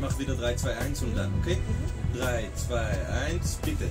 mache wieder 3, 2, 1 und dann, okay? 3, 2, 1, bitte.